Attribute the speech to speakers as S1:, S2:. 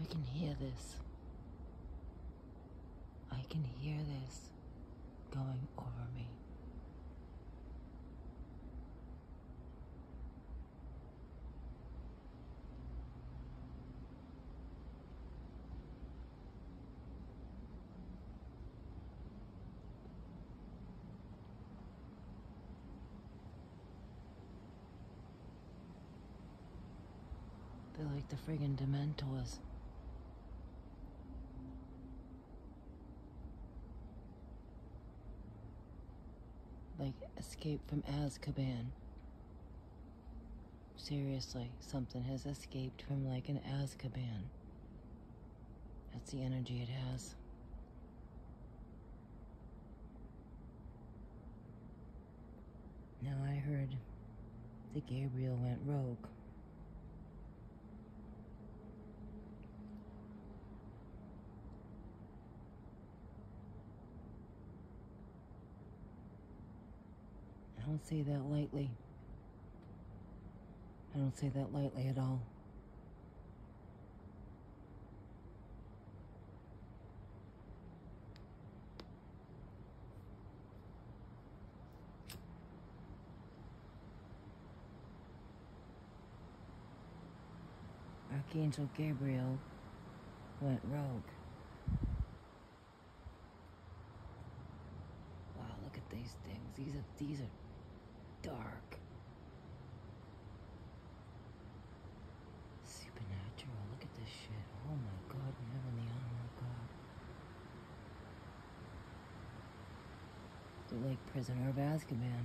S1: I can hear this. I can hear this going over me. They're like the friggin' Dementors. Like escape from Azkaban. Seriously, something has escaped from like an Azkaban. That's the energy it has. Now I heard that Gabriel went rogue. Don't say that lightly. I don't say that lightly at all. Archangel Gabriel went rogue. Wow, look at these things. These are these are dark. Supernatural. Look at this shit. Oh my god, in heaven, the honor of God. They're like prisoner of Azkaban.